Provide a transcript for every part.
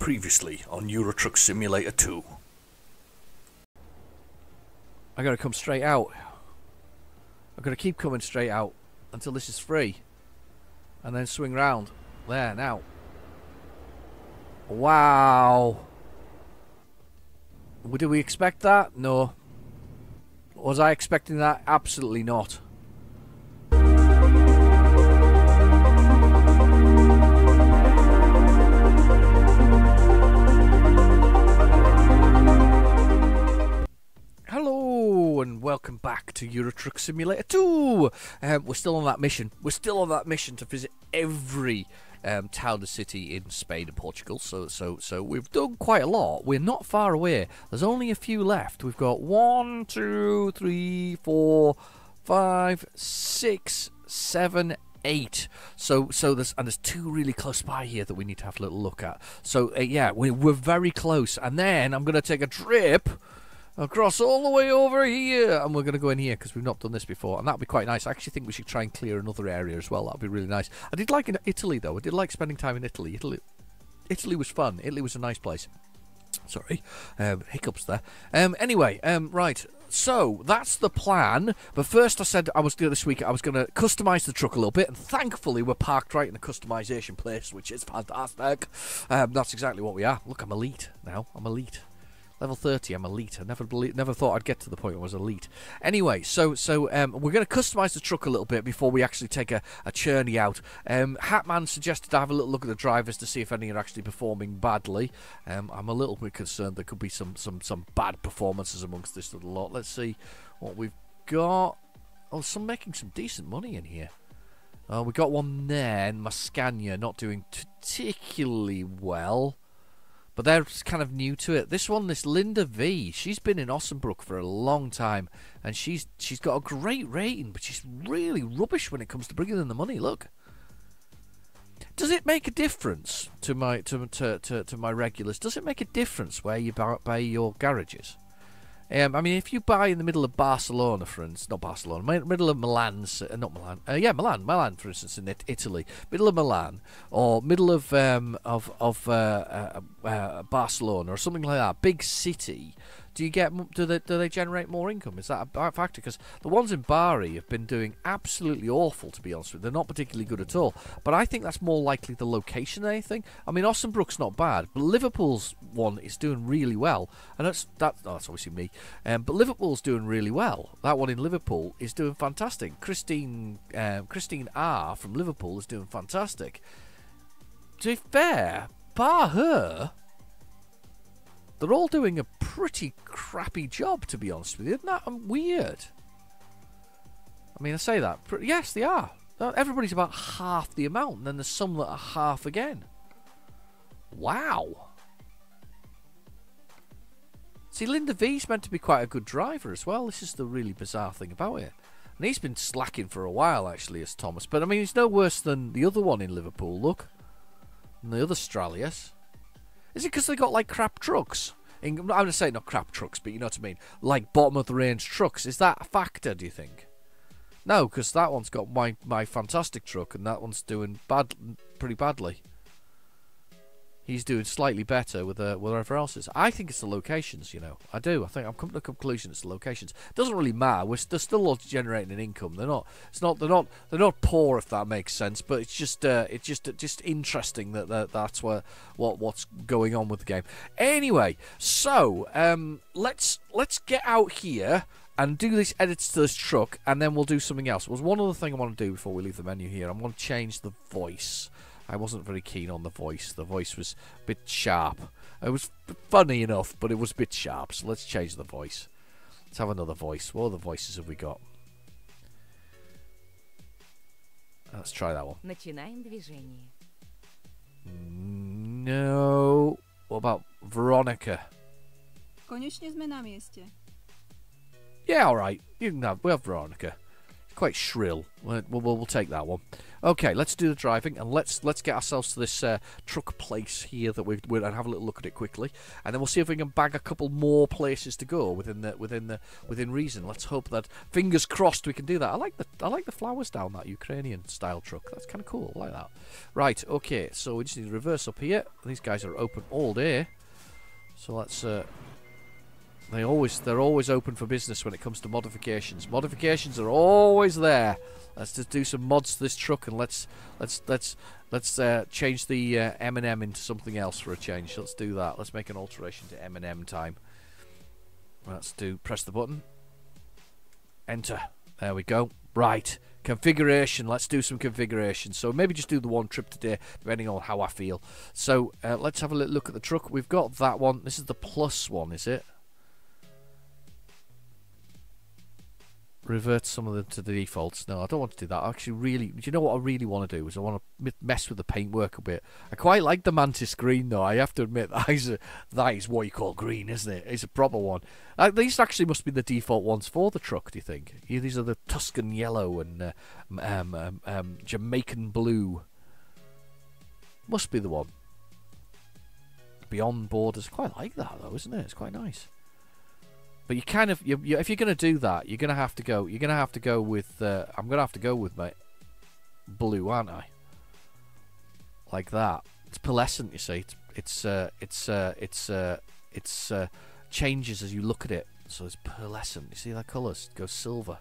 Previously on Euro Truck Simulator 2. I gotta come straight out. I gotta keep coming straight out until this is free. And then swing round. There, now. Wow. Did we expect that? No. Was I expecting that? Absolutely not. Welcome back to Euro Truck Simulator 2. Um, we're still on that mission. We're still on that mission to visit every um, town or city in Spain and Portugal. So, so, so we've done quite a lot. We're not far away. There's only a few left. We've got one, two, three, four, five, six, seven, eight. So, so there's and there's two really close by here that we need to have a little look at. So, uh, yeah, we, we're very close. And then I'm going to take a trip across all the way over here. And we're going to go in here because we've not done this before and that would be quite nice. I actually think we should try and clear another area as well. That would be really nice. I did like in Italy though. I did like spending time in Italy. Italy Italy was fun. Italy was a nice place. Sorry um, hiccups there. Um, anyway um, right. So that's the plan. But first I said I was doing this week I was going to customize the truck a little bit and thankfully we're parked right in the customization place which is fantastic. Um, that's exactly what we are. Look I'm elite now. I'm elite Level 30, I'm elite. I never believe, never thought I'd get to the point where I was elite. Anyway, so so um, we're going to customise the truck a little bit before we actually take a, a journey out. Um, Hatman suggested I have a little look at the drivers to see if any are actually performing badly. Um, I'm a little bit concerned there could be some, some, some bad performances amongst this little lot. Let's see what we've got. Oh, some making some decent money in here. Uh, we got one there, and Mascania not doing particularly well but they're kind of new to it. This one, this Linda V, she's been in Ossenbrook for a long time, and she's she's got a great rating, but she's really rubbish when it comes to bringing in the money. Look, does it make a difference to my to to to, to my regulars? Does it make a difference where you buy your garages? Um, I mean, if you buy in the middle of Barcelona, for instance, not Barcelona, middle of Milan, uh, not Milan, uh, yeah, Milan, Milan, for instance, in Italy, middle of Milan, or middle of um, of of uh, uh, uh Barcelona, or something like that, big city, do you get do they do they generate more income? Is that a factor? Because the ones in Bari have been doing absolutely awful. To be honest with you, they're not particularly good at all. But I think that's more likely the location than anything. I mean, Ossenbrook's not bad, but Liverpool's one is doing really well, and that's that. Oh, that's obviously me. Um, but Liverpool's doing really well. That one in Liverpool is doing fantastic. Christine um, Christine R from Liverpool is doing fantastic. To be fair, bar her, they're all doing a pretty crappy job, to be honest with you. Isn't that um, weird? I mean, I say that. Yes, they are. Uh, everybody's about half the amount, and then there's some that are half again. Wow. See, Linda V's meant to be quite a good driver as well. This is the really bizarre thing about it. And he's been slacking for a while, actually, as Thomas. But, I mean, he's no worse than the other one in Liverpool, look. And the other Stralius. Is it because they got, like, crap trucks? In, I'm going to say not crap trucks, but you know what I mean. Like bottom of the range trucks. Is that a factor, do you think? No, because that one's got my, my fantastic truck, and that one's doing bad, pretty badly he's doing slightly better with uh, whatever else is. I think it's the locations, you know. I do. I think I'm coming to the conclusion it's the locations. It doesn't really matter. We're they're still generating an income. They're not. It's not. They're not. They're not poor if that makes sense. But it's just. Uh, it's just. Just interesting that, that that's where what what's going on with the game. Anyway, so um, let's let's get out here and do these edits to this truck, and then we'll do something else. There's one other thing I want to do before we leave the menu here. I want to change the voice. I wasn't very keen on the voice. The voice was a bit sharp. It was funny enough, but it was a bit sharp. So let's change the voice. Let's have another voice. What other voices have we got? Let's try that one. No. What about Veronica? Yeah, all right. You can have. We have Veronica quite shrill. We'll, we'll, we'll take that one. Okay, let's do the driving and let's let's get ourselves to this uh, truck place here that we've we'll have a little look at it quickly, and then we'll see if we can bag a couple more places to go within the within the within reason. Let's hope that fingers crossed we can do that. I like the I like the flowers down that Ukrainian style truck. That's kind of cool. I like that. Right. Okay. So we just need to reverse up here. These guys are open all day. So let's uh, they always they're always open for business when it comes to modifications. Modifications are always there. Let's just do some mods to this truck and let's let's let's let's uh, change the uh, M&M into something else for a change. Let's do that. Let's make an alteration to M&M time. Let's do press the button. Enter. There we go. Right. Configuration. Let's do some configuration. So maybe just do the one trip today, depending on how I feel. So uh, let's have a little look at the truck. We've got that one. This is the plus one, is it? Revert some of them to the defaults. No, I don't want to do that. I actually really, do you know what I really want to do? Is I want to mess with the paintwork a bit. I quite like the Mantis green though. I have to admit that is a, that is what you call green, isn't it? It's a proper one. Uh, these actually must be the default ones for the truck. Do you think? Yeah, these are the Tuscan yellow and uh, um, um, um, Jamaican blue. Must be the one. Beyond Borders. Quite like that though, isn't it? It's quite nice. But you kind of, you, you, if you're going to do that, you're going to have to go. You're going to have to go with. Uh, I'm going to have to go with my blue, aren't I? Like that. It's pearlescent. You see, it's it's uh, it's uh, it's uh, it's uh, changes as you look at it. So it's pearlescent. You see that colours? Goes silver.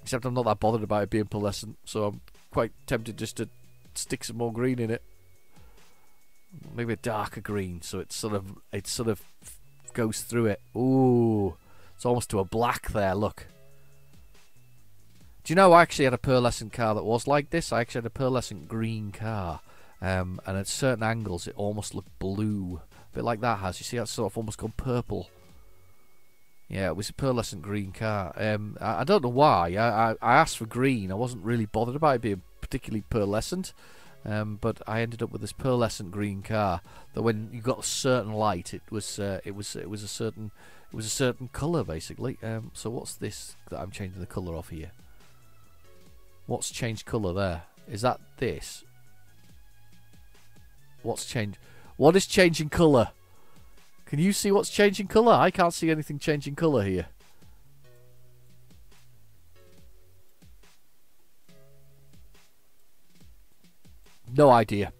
Except I'm not that bothered about it being pearlescent, so I'm quite tempted just to stick some more green in it. Maybe a darker green, so it's sort of it's sort of goes through it. Ooh, it's almost to a black there. Look. Do you know I actually had a pearlescent car that was like this? I actually had a pearlescent green car, um, and at certain angles it almost looked blue, a bit like that has. You see, that's sort of almost gone purple. Yeah, it was a pearlescent green car. Um, I, I, don't know why. I, I, I asked for green. I wasn't really bothered about it being particularly pearlescent. Um, but I ended up with this pearlescent green car that when you got a certain light, it was uh, it was it was a certain it was a certain colour basically. Um, so what's this that I'm changing the colour of here? What's changed colour there? Is that this? What's changed? What is changing colour? Can you see what's changing colour? I can't see anything changing colour here. No idea.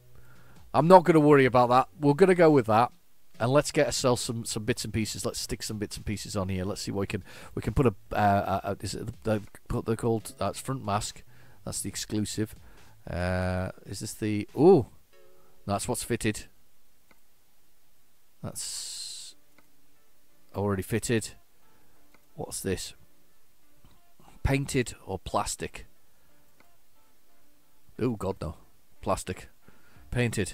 I'm not going to worry about that. We're going to go with that, and let's get ourselves some, some bits and pieces. Let's stick some bits and pieces on here. Let's see what we can we can put a, uh, a, a is it the, they're called? That's front mask. That's the exclusive. Uh, is this the oh? That's what's fitted. That's already fitted. What's this? Painted or plastic? Oh God no. Plastic. Painted.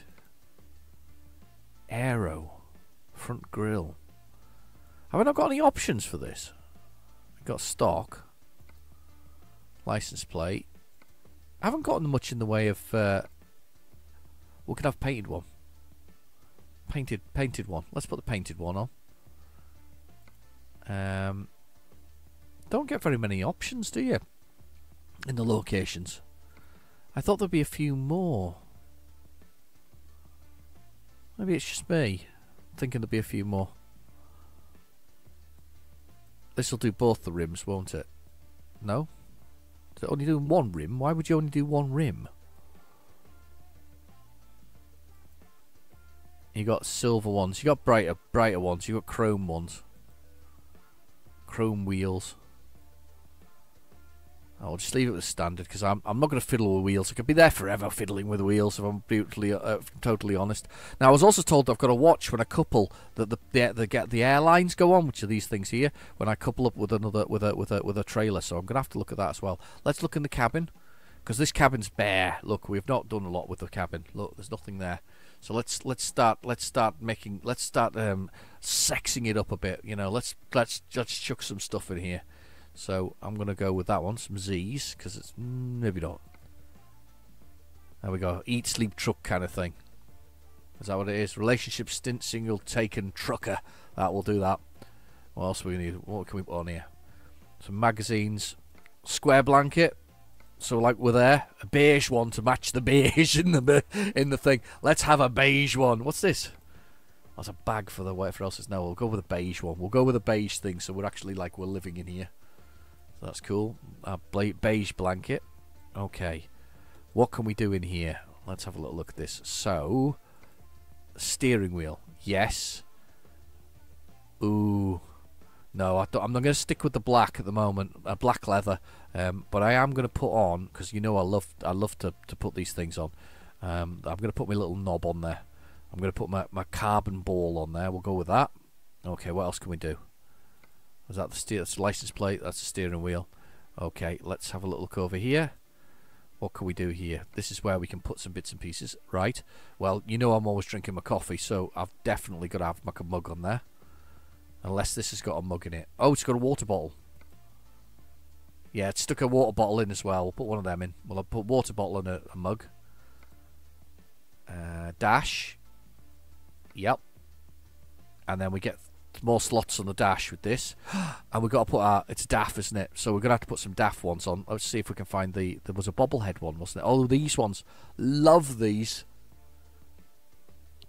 Aero. Front grille. Have I not got any options for this? I've got stock. License plate. I haven't gotten much in the way of... Uh, we could have painted one. Painted, painted one. Let's put the painted one on. Um, don't get very many options, do you? In the locations. I thought there'd be a few more. Maybe it's just me thinking there'd be a few more. This will do both the rims, won't it? No? Is it only doing one rim? Why would you only do one rim? You got silver ones. You got brighter, brighter ones. You got chrome ones. Chrome wheels. I'll just leave it as standard because I'm, I'm not going to fiddle with wheels. I could be there forever fiddling with wheels if I'm brutally, uh, totally honest. Now I was also told I've got to watch when I couple that the, the the get the airlines go on, which are these things here. When I couple up with another with a with a with a trailer, so I'm going to have to look at that as well. Let's look in the cabin because this cabin's bare. Look, we've not done a lot with the cabin. Look, there's nothing there. So let's let's start let's start making let's start um, sexing it up a bit. You know, let's let's let's chuck some stuff in here. So I'm going to go with that one, some Z's, because it's mm, maybe not. There we go. Eat, sleep, truck kind of thing. Is that what it is? Relationship, stint, single, taken, trucker. That will do that. What else we need? What can we put on here? some magazines, square blanket. So like we're there, a beige one to match the beige in the in the thing. Let's have a beige one. What's this? That's a bag for the whatever else is. No, we'll go with a beige one. We'll go with a beige thing, so we're actually like we're living in here. That's cool. A beige blanket. Okay. What can we do in here? Let's have a little look at this. So, steering wheel. Yes. Ooh. No, I am not going to stick with the black at the moment, uh, black leather. Um, but I am going to put on because you know I love I love to to put these things on. Um, I'm going to put my little knob on there. I'm going to put my my carbon ball on there. We'll go with that. Okay, what else can we do? Is that the steer? That's the license plate. That's the steering wheel. Okay, let's have a little look over here. What can we do here? This is where we can put some bits and pieces, right? Well, you know I'm always drinking my coffee, so I've definitely got to have my mug on there. Unless this has got a mug in it. Oh, it's got a water bottle. Yeah, it's stuck a water bottle in as well. We'll put one of them in. Well, I'll put water bottle and a, a mug. Uh, dash. Yep. And then we get more slots on the dash with this. And we've got to put our... It's DAF, isn't it? So we're going to have to put some DAF ones on. Let's see if we can find the... There was a bobblehead one, wasn't it? Oh, these ones. Love these.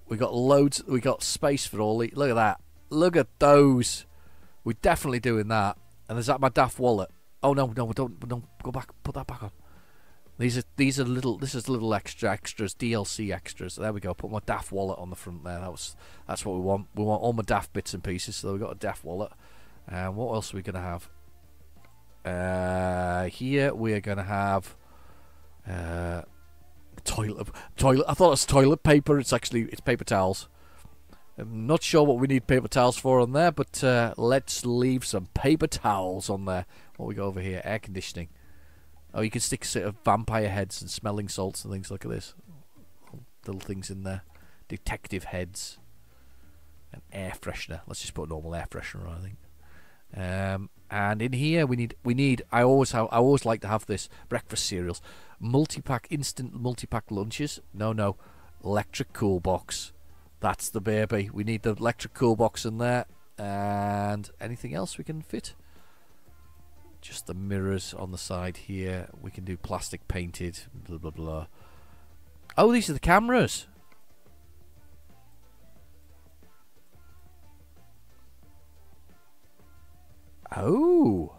We got loads... We got space for all the... Look at that. Look at those. We're definitely doing that. And is that my DAF wallet? Oh, no, no, don't, don't go back. Put that back on. These are these are little. This is little extra extras, DLC extras. There we go. Put my DAF wallet on the front there. That was that's what we want. We want all my DAF bits and pieces. So we got a DAF wallet. And uh, what else are we gonna have? Uh, here we are gonna have uh, toilet toilet. I thought it was toilet paper. It's actually it's paper towels. I'm not sure what we need paper towels for on there, but uh, let's leave some paper towels on there. What we got over here? Air conditioning. Oh, you can stick sort of vampire heads and smelling salts and things. Look at this. Little things in there. Detective heads. An air freshener. Let's just put a normal air freshener on, I think. Um, and in here we need we need I always have I always like to have this breakfast cereals. Multi pack instant multi pack lunches. No no. Electric cool box. That's the baby. We need the electric cool box in there. And anything else we can fit? Just the mirrors on the side here. We can do plastic painted, blah blah blah. Oh, these are the cameras. Oh.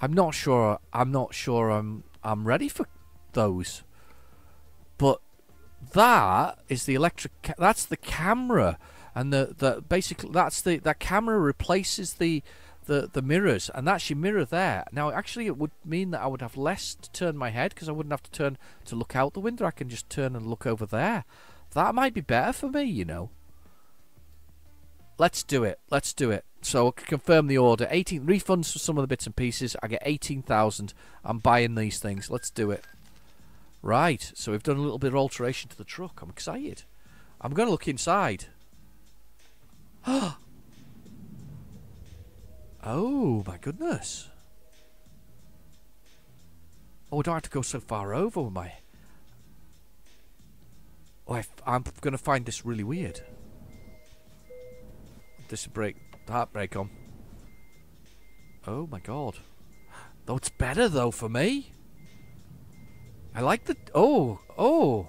I'm not sure. I'm not sure. I'm. I'm ready for those. But that is the electric. that's the camera and the, the basically that's the that camera replaces the the the mirrors and that's your mirror there. Now actually it would mean that I would have less to turn my head because I wouldn't have to turn to look out the window. I can just turn and look over there. That might be better for me you know. Let's do it. Let's do it. So I can confirm the order. 18 refunds for some of the bits and pieces. I get 18,000 I'm buying these things. Let's do it. Right. So we've done a little bit of alteration to the truck. I'm excited. I'm going to look inside oh, my goodness. Oh, I don't have to go so far over with my... Oh, I, am going to find this really weird. This break, heartbreak on. Oh my god. Though it's better though for me. I like the... Oh, oh.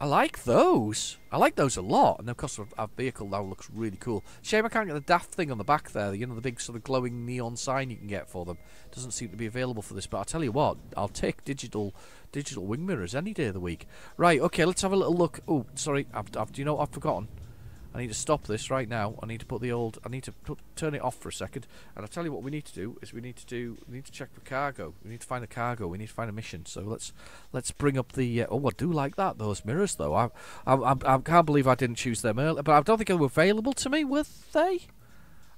I like those. I like those a lot. And of course, our vehicle now looks really cool. Shame I can't get the daft thing on the back there. You know, the big sort of glowing neon sign you can get for them. Doesn't seem to be available for this. But I'll tell you what, I'll take digital digital wing mirrors any day of the week. Right, okay, let's have a little look. Oh, sorry, I've, I've, do you know what I've forgotten? I need to stop this right now. I need to put the old. I need to put, turn it off for a second. And I'll tell you what we need to do is we need to do. We need to check the cargo. We need to find a cargo. We need to find a mission. So let's let's bring up the. Uh, oh, I do like that those mirrors though. I, I I I can't believe I didn't choose them earlier. But I don't think they were available to me. Were they?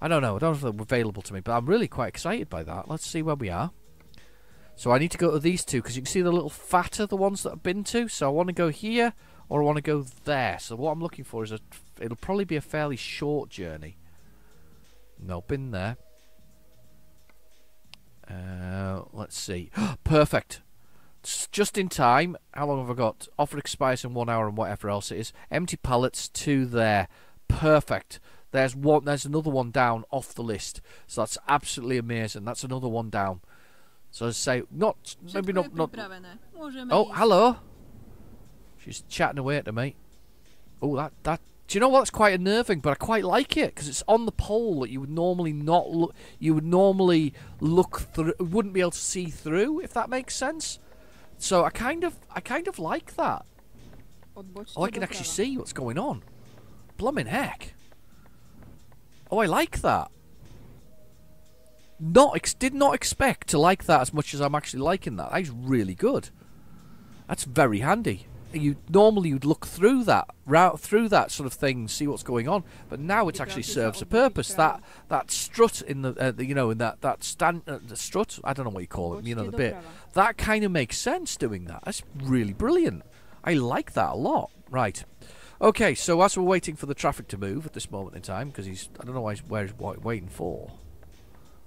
I don't know. I don't know if they were available to me. But I'm really quite excited by that. Let's see where we are. So I need to go to these two because you can see the little fatter the ones that I've been to. So I want to go here or I want to go there. So what I'm looking for is a it'll probably be a fairly short journey. No, been there. Uh, let's see. Perfect. It's just in time. How long have I got? Offer expires in one hour and whatever else it is. Empty pallets to there. Perfect. There's one. There's another one down off the list. So that's absolutely amazing. That's another one down. So I say, not maybe not not. Oh, hello. She's chatting away to me. Oh, that that. Do you know what? That's quite unnerving, but I quite like it because it's on the pole that you would normally not look. You would normally look through. Wouldn't be able to see through if that makes sense. So I kind of, I kind of like that. Oh, I can actually see what's going on. Blooming heck. Oh, I like that. Not ex- did not expect to like that as much as I'm actually liking that. That's really good. That's very handy. You normally you'd look through that route through that sort of thing, see what's going on, but now it actually serves a purpose. That that strut in the, uh, the you know in that that stand uh, the strut. I don't know what you call it. You know the bit that kind of makes sense doing that. That's really brilliant. I like that a lot. Right. Okay, so as we're waiting for the traffic to move at this moment in time, because he's I don't know why he's, where he's waiting for,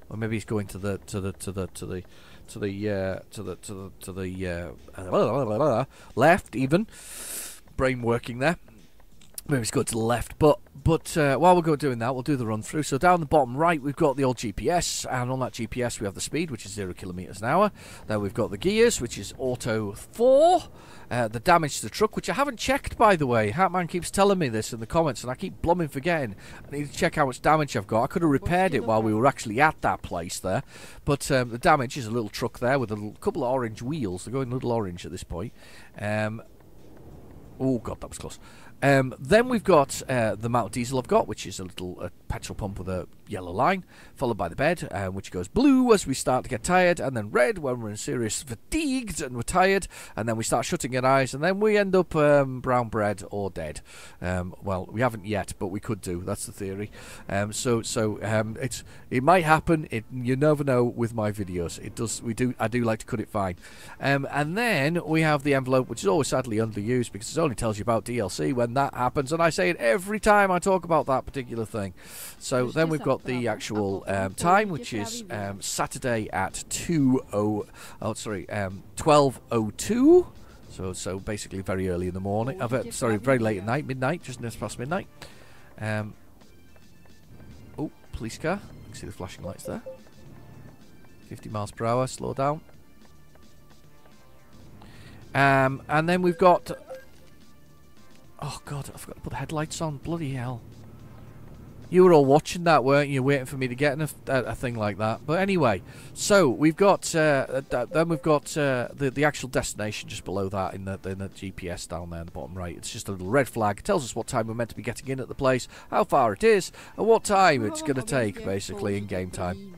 or maybe he's going to the to the to the to the to the uh, to the to the to the uh, left even. Brain working there. Maybe it's going to the left, but but uh, while we're going doing that, we'll do the run through. So down the bottom right, we've got the old GPS, and on that GPS we have the speed, which is zero kilometers an hour. Then we've got the gears, which is auto four. Uh, the damage to the truck, which I haven't checked by the way. Hatman keeps telling me this in the comments, and I keep blooming forgetting. I need to check how much damage I've got. I could have repaired it while we were actually at that place there, but um, the damage is a little truck there with a little, couple of orange wheels. They're going a little orange at this point. Um, Oh god, that was close. Um, then we've got uh, the amount of diesel I've got, which is a little uh, petrol pump with a yellow line, followed by the bed, uh, which goes blue as we start to get tired, and then red when we're in serious fatigued and we're tired, and then we start shutting our eyes, and then we end up um, brown bread or dead. Um, well, we haven't yet, but we could do. That's the theory. Um, so, so um, it's it might happen. It you never know with my videos. It does. We do. I do like to cut it fine. Um, and then we have the envelope, which is always sadly underused because it only tells you about DLC when that happens, and I say it every time I talk about that particular thing. So then we've got the actual um, time, which is um, Saturday at two oh oh sorry um, twelve oh two. So so basically very early in the morning. Uh, sorry, very late at night, midnight, just just past midnight. Um, oh, police car. You can see the flashing lights there. 50 miles per hour, slow down. Um, and then we've got. Oh god, I forgot to put the headlights on. Bloody hell! You were all watching that, weren't you? Waiting for me to get in a, a, a thing like that. But anyway, so we've got. Uh, uh, then we've got uh, the the actual destination just below that in the in the GPS down there in the bottom right. It's just a little red flag. It tells us what time we're meant to be getting in at the place, how far it is, and what time it's going to take, basically in game time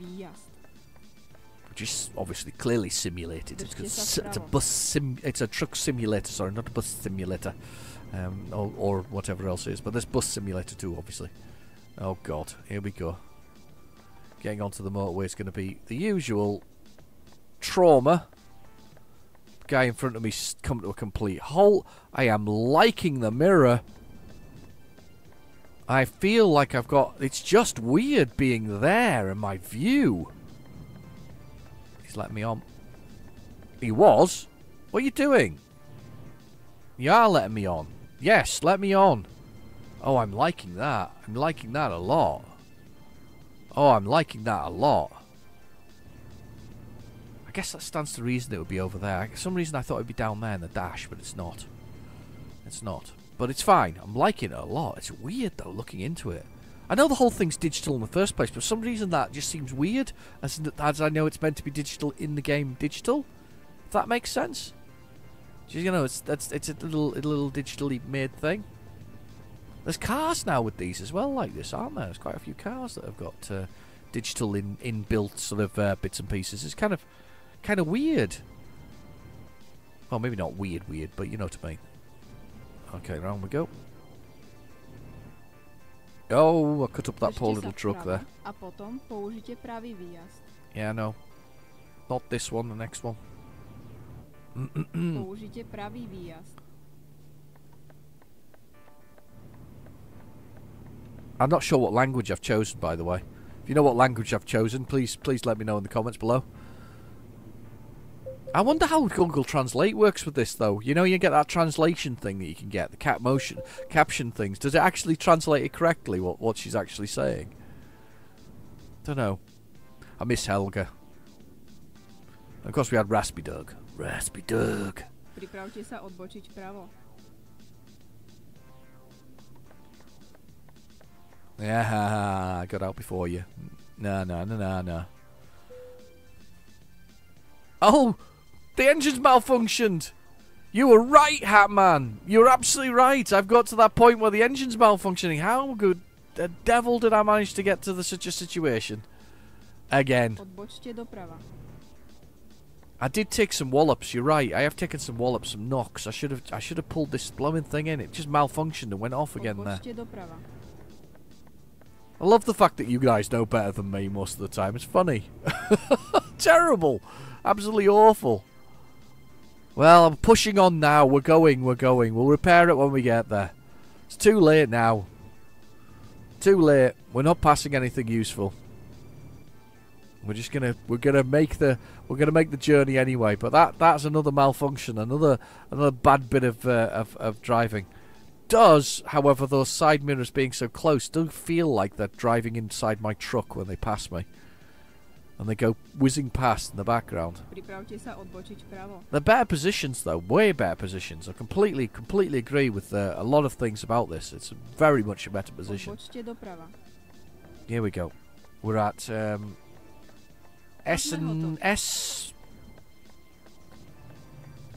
which is obviously clearly simulated. It's, it's, a bus sim. It's a truck simulator. Sorry, not a bus simulator, um, or, or whatever else it is. But there's bus simulator too, obviously. Oh God, here we go. Getting onto the motorway is going to be the usual trauma. Guy in front of me come to a complete halt. I am liking the mirror. I feel like I've got. It's just weird being there in my view. He's letting me on. He was? What are you doing? You are letting me on. Yes, let me on. Oh, I'm liking that. I'm liking that a lot. Oh, I'm liking that a lot. I guess that stands to reason it would be over there. For some reason I thought it'd be down there in the dash, but it's not. It's not. But it's fine. I'm liking it a lot. It's weird though, looking into it. I know the whole thing's digital in the first place, but for some reason that just seems weird, as, as I know it's meant to be digital in the game digital. If that makes sense. You know, it's that's it's a little a little digitally made thing. There's cars now with these as well, like this, aren't there? There's quite a few cars that have got uh, digital in inbuilt sort of uh, bits and pieces. It's kind of kind of weird. Well, maybe not weird, weird, but you know what I mean. Okay, round we go. Oh, I cut up that poor little truck there. A potom použite pravý. Yeah, no. Not this one, the next one. I'm not sure what language I've chosen, by the way. If you know what language I've chosen, please please let me know in the comments below. I wonder how Google Translate works with this, though. You know, you get that translation thing that you can get, the cat motion caption things. Does it actually translate it correctly? What what she's actually saying? Don't know. I miss Helga. Of course, we had Raspy Doug. Raspy Doug. Yeah, I got out before you. No, no, no, no, no. Oh, the engine's malfunctioned. You were right, Hatman. You were absolutely right. I've got to that point where the engine's malfunctioning. How good the devil did I manage to get to the, such a situation? Again. I did take some wallops. You're right. I have taken some wallops, some knocks. I should have. I should have pulled this blooming thing in. It just malfunctioned and went off again there. I love the fact that you guys know better than me most of the time. It's funny. Terrible. Absolutely awful. Well, I'm pushing on now. We're going, we're going. We'll repair it when we get there. It's too late now. Too late. We're not passing anything useful. We're just gonna we're gonna make the we're gonna make the journey anyway. But that that's another malfunction, another another bad bit of uh, of, of driving does, however, those side mirrors being so close do feel like they're driving inside my truck when they pass me. And they go whizzing past in the background. They're better positions, though. Way better positions. I completely, completely agree with uh, a lot of things about this. It's very much a better position. Here we go. We're at um, S and S.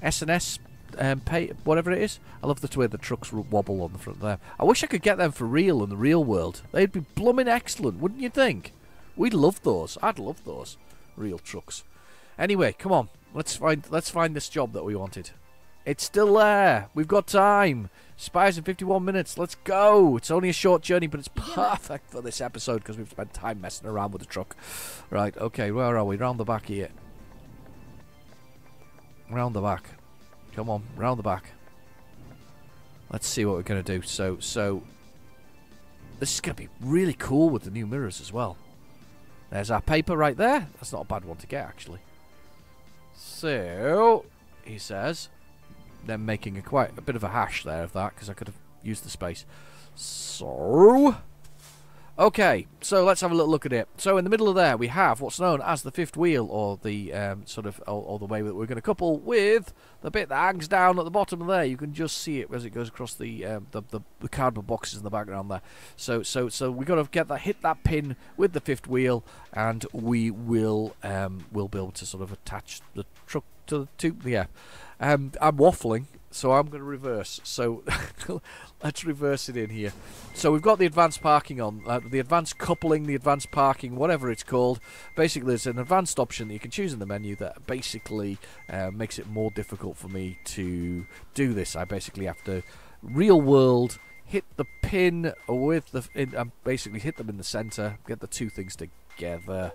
S and S um, pay whatever it is. I love the way the trucks wobble on the front there. I wish I could get them for real in the real world. They'd be blooming excellent, wouldn't you think? We'd love those. I'd love those real trucks. Anyway, come on. Let's find let's find this job that we wanted. It's still there. We've got time. Spires in 51 minutes. Let's go. It's only a short journey, but it's perfect for this episode because we've spent time messing around with the truck. Right, okay, where are we? Round the back here. Round the back. Come on, round the back. Let's see what we're going to do. So, so this is going to be really cool with the new mirrors as well. There's our paper right there. That's not a bad one to get, actually. So, he says, then making a quite a bit of a hash there of that because I could have used the space. So, okay, so let's have a little look at it. So in the middle of there, we have what's known as the fifth wheel, or the um, sort of, or, or the way that we're going to couple with the bit that hangs down at the bottom there. You can just see it as it goes across the um, the, the, the cardboard boxes in the background there. So so so we got to get that hit that pin with the fifth wheel, and we will um, will be able to sort of attach the truck to the two. Yeah, um, I'm waffling. So I'm going to reverse. So let's reverse it in here. So we've got the advanced parking on, uh, the advanced coupling, the advanced parking, whatever it's called. Basically, there's an advanced option that you can choose in the menu that basically uh, makes it more difficult for me to do this. I basically have to real world hit the pin with the, in, um, basically hit them in the center, get the two things together,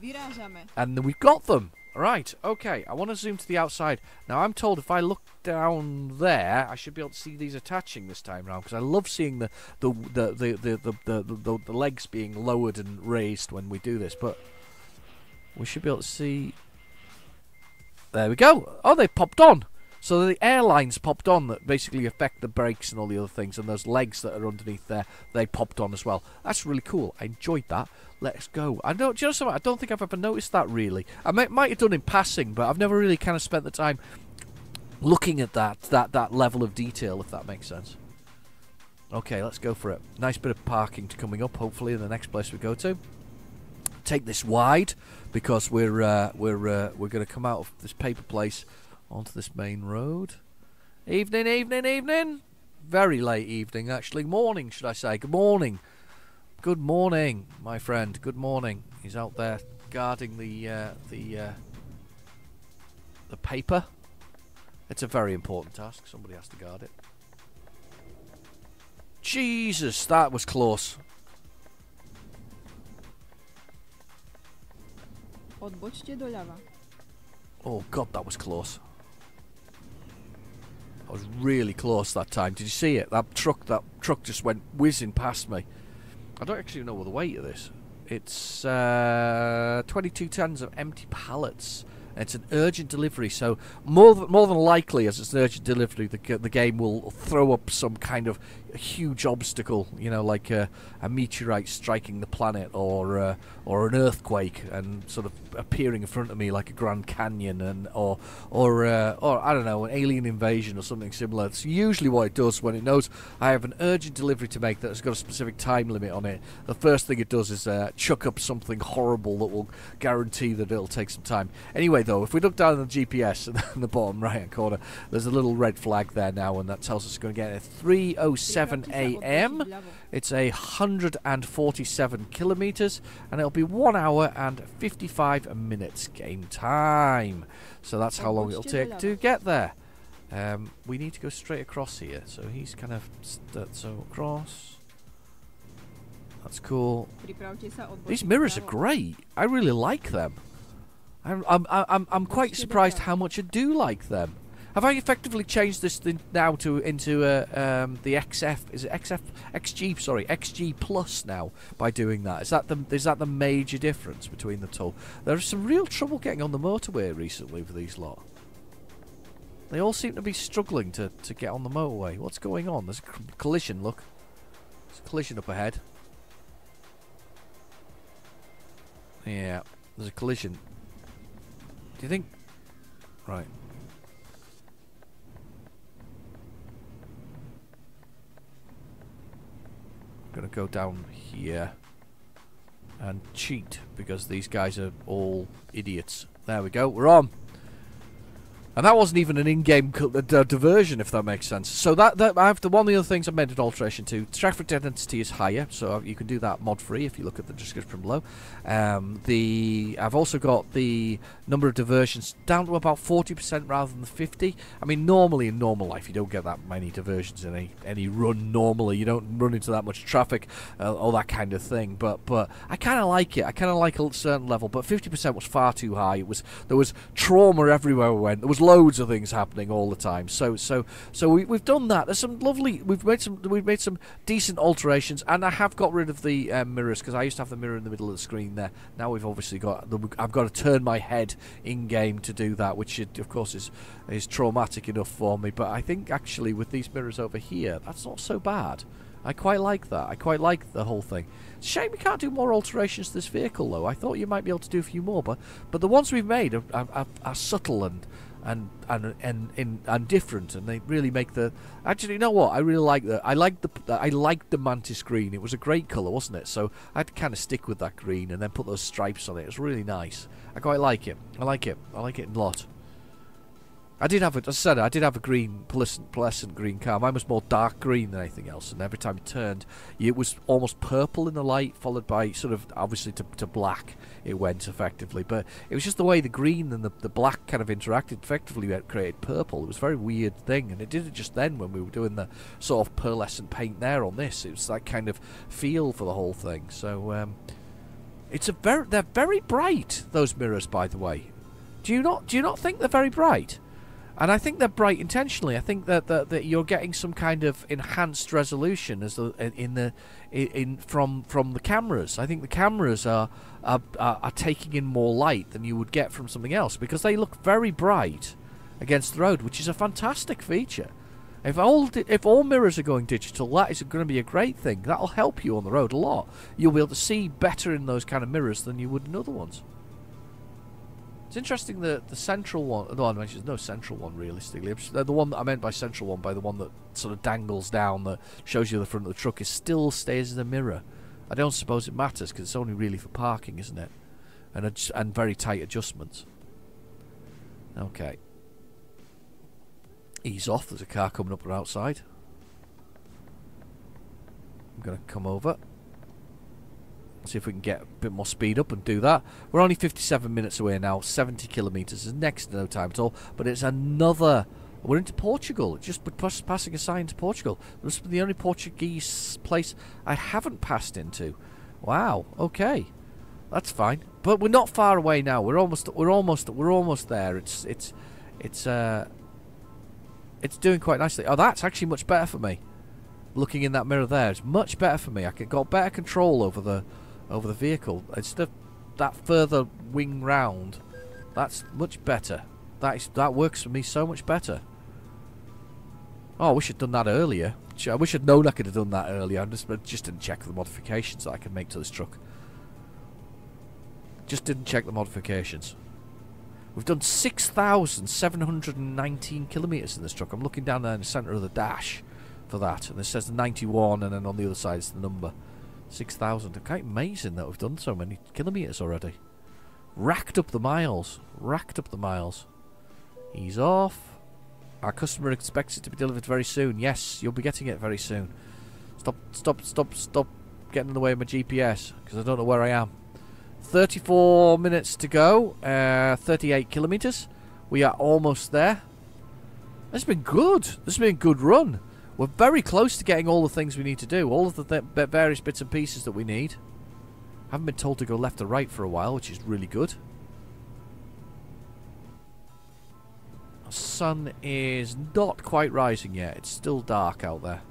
vyrážame. and then we've got them. Right, okay, I want to zoom to the outside. Now, I'm told if I look down there, I should be able to see these attaching this time round, because I love seeing the the, the, the, the, the, the, the, the legs being lowered and raised when we do this, but we should be able to see... There we go! Oh, they popped on! So the airlines popped on that basically affect the brakes and all the other things, and those legs that are underneath there, they popped on as well. That's really cool. I enjoyed that. Let's go. I don't. Do you know something? I don't think I've ever noticed that really. I might, might have done in passing, but I've never really kind of spent the time looking at that that that level of detail, if that makes sense. Okay, let's go for it. Nice bit of parking to coming up. Hopefully, in the next place we go to. Take this wide because we're uh, we're uh, we're going to come out of this paper place onto this main road. Evening, evening, evening. Very late evening, actually. Morning, should I say? Good morning. Good morning, my friend. Good morning. He's out there guarding the uh, the uh, the paper. It's a very important task. Somebody has to guard it. Jesus, that was close. Oh god, that was close. I was really close that time. Did you see it? That truck, that truck just went whizzing past me. I don't actually know what the weight of this. It's uh, 22 tons of empty pallets It's an urgent delivery, so more th- more than likely, as it's an urgent delivery, the, the game will throw up some kind of huge obstacle, you know, like a, a meteorite striking the planet, or uh, or an earthquake, and sort of appearing in front of me like a Grand Canyon, and or or uh, or I don't know, an alien invasion or something similar. It's usually what it does when it knows I have an urgent delivery to make that has got a specific time limit on it. The first thing it does is uh, chuck up something horrible that will guarantee that it'll take some time. Anyway, though, if we look down at the GPS in the bottom right hand corner, there's a little red flag there now, and that tells us it's going to get at 3:07 Pripravte sa a.m. It's a 147 kilometers, and it'll be one hour and 55 minutes game time. So that's how long it'll take to get there. Um, we need to go straight across here, so he's kind of so across. That's cool. These mirrors are great. I really like them. I'm I'm I'm I'm quite surprised how much I do like them. Have I effectively changed this thing now to into uh, um, the XF? Is it XF XG? Sorry, XG Plus now by doing that. Is that the is that the major difference between the two? There's some real trouble getting on the motorway recently with these lot. They all seem to be struggling to, to get on the motorway. What's going on? There's a collision. Look, there's a collision up ahead. Yeah, there's a collision. Do you think? Right. Gonna go down here and cheat because these guys are all idiots. There we go. We're on. And that wasn't even an in-game uh, diversion, if that makes sense. So that, that I have the one of the other things I've made an alteration to. Traffic density is higher, so you can do that mod-free if you look at the description below. Um, the I've also got the number of diversions down to about 40% rather than 50. I mean, normally in normal life you don't get that many diversions in any any run. Normally you don't run into that much traffic, uh, all that kind of thing. But but I kind of like it. I kind of like a certain level. But 50% was far too high. It was there was trauma everywhere we went. There was loads of things happening all the time. So so so we, we've done that. There's some lovely. We've made some. We've made some decent alterations, and I have got rid of the um, mirrors because I used to have the mirror in the middle of the screen there. Now we've obviously got. The, I've got to turn my head in game to do that, which it, of course is is traumatic enough for me. But I think actually with these mirrors over here, that's not so bad. I quite like that. I quite like the whole thing. Shame we can't do more alterations to this vehicle, though. I thought you might be able to do a few more, but but the ones we've made are, are, are subtle and and and and and, and different, and they really make the. Actually, you know what? I really like the. I like the. I liked the mantis green. It was a great colour, wasn't it? So I'd kind of stick with that green and then put those stripes on it. It was really nice. I quite like it. I like it. I like it a lot. I did have a, as I said, I did have a green, pearlescent, pearlescent green car. Mine was more dark green than anything else, and every time it turned, it was almost purple in the light, followed by sort of obviously to, to black. It went effectively, but it was just the way the green and the, the black kind of interacted. Effectively, created purple. It was a very weird thing, and it did it just then when we were doing the sort of pearlescent paint there on this. It was that kind of feel for the whole thing. So um, it's a very they're very bright. Those mirrors, by the way. Do you not do you not think they're very bright? And I think they're bright intentionally. I think that, that, that you're getting some kind of enhanced resolution as the in the in, from from the cameras. I think the cameras are, are are taking in more light than you would get from something else because they look very bright against the road, which is a fantastic feature. If all if all mirrors are going digital, that is going to be a great thing. That'll help you on the road a lot. You'll be able to see better in those kind of mirrors than you would in other ones. It's interesting that the central one, no, I mentioned there's no central one realistically. The one that I meant by central one, by the one that sort of dangles down, that shows you the front of the truck, is still stays in the mirror. I don't suppose it matters because it's only really for parking, isn't it? And and very tight adjustments. Okay. Ease off. There's a car coming up from outside. I'm gonna come over. See if we can get a bit more speed up and do that. We're only 57 minutes away now. 70 kilometres is next to no time at all. But it's another. We're into Portugal. Just passing a sign to Portugal. This is the only Portuguese place I haven't passed into. Wow. Okay, that's fine. But we're not far away now. We're almost. We're almost. We're almost there. It's. It's. It's. Uh. It's doing quite nicely. Oh, that's actually much better for me. Looking in that mirror there, it's much better for me. I got better control over the over the vehicle. Instead the that further wing round That's much better. That is that works for me so much better. Oh, I wish I'd done that earlier. I wish I'd known I could have done that earlier. I just, I just didn't check the modifications that I can make to this truck. Just didn't check the modifications. We've done 6,719 kilometres in this truck. I'm looking down there in the centre of the dash for that. And it says 91 and then on the other side is the number. 6,000. Quite amazing that we've done so many kilometres already. Racked up the miles. Racked up the miles. He's off. Our customer expects it to be delivered very soon. Yes, you'll be getting it very soon. Stop, stop, stop, stop getting in the way of my GPS because I don't know where I am. 34 minutes to go. Uh, 38 kilometres. We are almost there. Has been good. This has been a good run. We're very close to getting all the things we need to do. All of the th various bits and pieces that we need. Haven't been told to go left or right for a while, which is really good. The sun is not quite rising yet. It's still dark out there.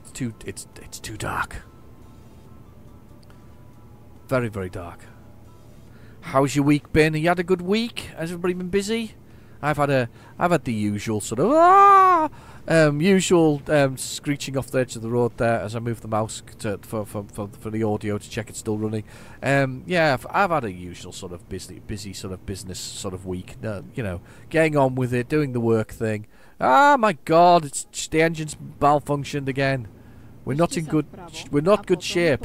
It's too it's it's too dark. Very very dark. How's your week been? Have you had a good week? Has everybody been busy? I've had a I've had the usual sort of ah um, usual um, screeching off the edge of the road there as I move the mouse to, for, for, for, for the audio to check it's still running. Um, yeah, I've, I've had a usual sort of busy, busy sort of business sort of week. Uh, you know, getting on with it, doing the work thing. Ah, my God, it's the engine's malfunctioned again. We're not in good. We're not good shape.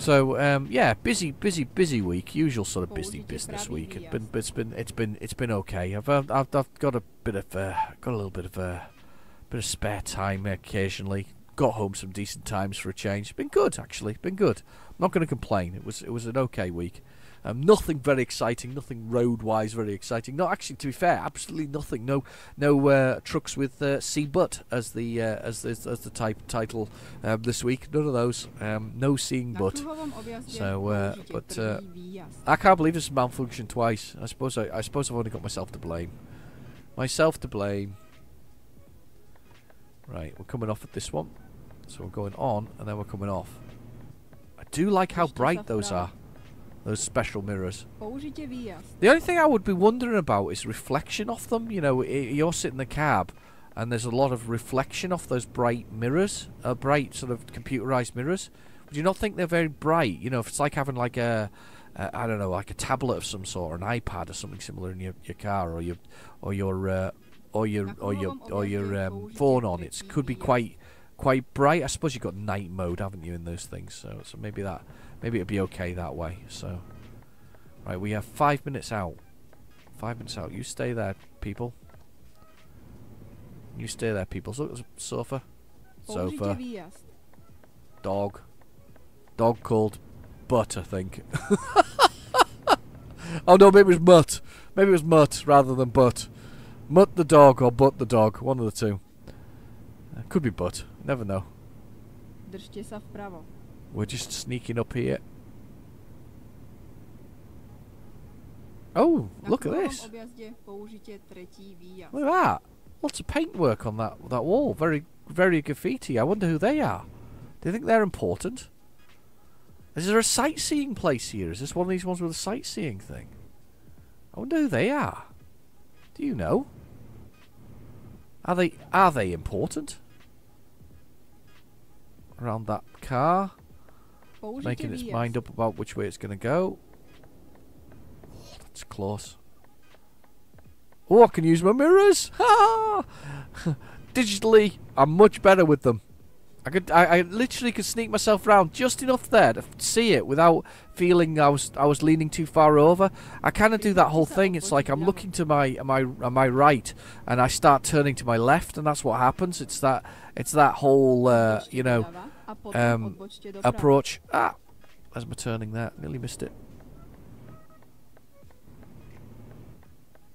So um, yeah, busy, busy, busy week. Usual sort of busy business week. It's been, it's been, it's been, it's been okay. I've, I've, I've got a bit of, uh, got a little bit of, uh, bit of spare time occasionally. Got home some decent times for a change. Been good actually. Been good. I'm not going to complain. It was, it was an okay week. Um, nothing very exciting, nothing road-wise very exciting. No, actually, to be fair, absolutely nothing. No, no uh, trucks with uh, C but as the uh, as the as the type title um, this week. None of those. Um, no seeing but. So, uh, but uh, I can't believe this malfunctioned twice. I suppose I, I suppose I've only got myself to blame. Myself to blame. Right, we're coming off at this one, so we're going on, and then we're coming off. I do like how bright those are. Those special mirrors. The only thing I would be wondering about is reflection off them. You know, you're sitting in the cab and there's a lot of reflection off those bright mirrors, uh, bright sort of computerized mirrors. Would you not think they're very bright? You know, if it's like having like a, a I don't know, like a tablet of some sort, or an iPad or something similar in your, your car, or your or your uh, or your or your or your um, phone on it could be quite quite bright. I suppose you've got night mode, haven't you, in those things? So so maybe that maybe it'll be okay that way. So, right, we have five minutes out. Five minutes out. You stay there, people. You stay there, people. So, sofa. Sofa. Dog. Dog called Butt, I think. oh no, maybe it was Mutt. Maybe it was Mutt rather than Butt. Mutt the dog or Butt the dog. One of the two. Uh, could be Butt. Never know. Držte sa vpravo. We're just sneaking up here. Oh, look at this. Look at that. Lots of paintwork on that that wall. Very very graffiti. I wonder who they are. Do you think they're important? Is there a sightseeing place here? Is this one of these ones with a sightseeing thing? I wonder who they are. Do you know? Are they are they important? Around that car? Making its mind up about which way it's going to go. That's close. Oh, I can use my mirrors! Digitally, I'm much better with them. I could, I, I literally could sneak myself around just enough there to see it without feeling I was, I was leaning too far over. I kind of do that whole thing. It's like I'm looking to my, my, my right, and I start turning to my left, and that's what happens. It's that, it's that whole, uh, you know, um, approach. Ah, as my turning there, nearly missed it.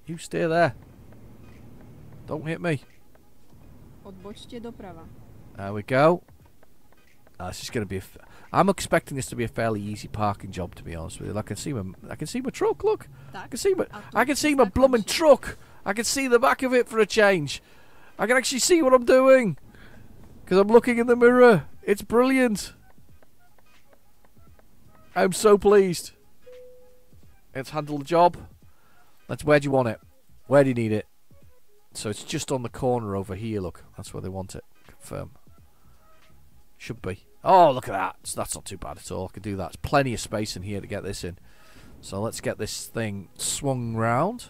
You stay there. Don't hit me. There we go. Uh, this is going to be. i am expecting this to be a fairly easy parking job, to be honest with you. I can see my, I can see my truck. Look, I can see my, I can see my blooming truck. I can see the back of it for a change. I can actually see what I'm doing because I'm looking in the mirror. It's brilliant. I'm so pleased. It's handled the job. Let's. Where do you want it? Where do you need it? So it's just on the corner over here. Look, that's where they want it. Confirm. Should be. Oh, look at that. So that's not too bad at all. I can do that. There's plenty of space in here to get this in. So let's get this thing swung round.